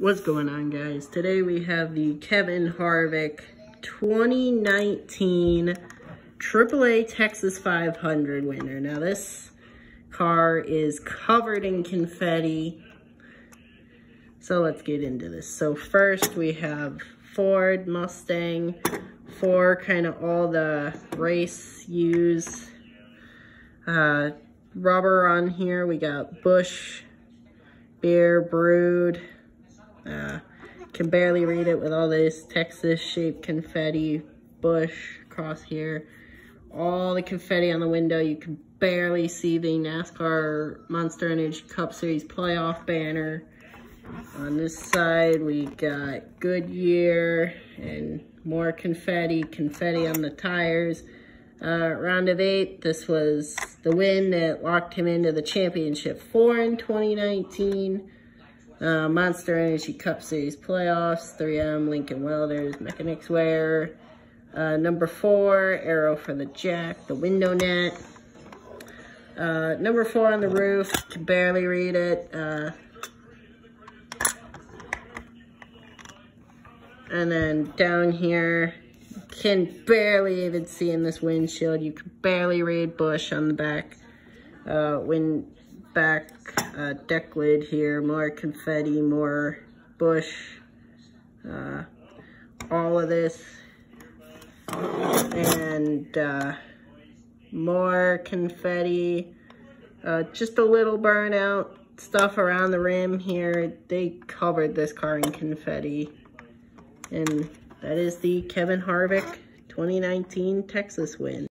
What's going on guys? Today we have the Kevin Harvick 2019 AAA Texas 500 winner. Now this car is covered in confetti. So let's get into this. So first we have Ford, Mustang, for kind of all the race use. Uh, rubber on here. We got Busch, Beer, Brood. Uh, can barely read it with all this Texas shaped confetti, Busch across here. All the confetti on the window. You can barely see the NASCAR Monster Energy Cup Series playoff banner. On this side, we got Goodyear and more confetti, confetti on the tires. Uh, round of eight, this was the win that locked him into the championship four in 2019. Uh, Monster Energy Cup Series playoffs, 3M, Lincoln Welders, Mechanix Wear. Uh, number four, arrow for the jack, the window net. Uh, number four on the roof, can barely read it. Uh, and then down here, can barely even see in this windshield. You can barely read Busch on the back. Uh, wind back uh, deck lid here, more confetti, more Busch, Uh, all of this. And uh, more confetti. Uh, just a little burnout stuff around the rim here. They covered this car in confetti. And that is the Kevin Harvick 2019 Texas win.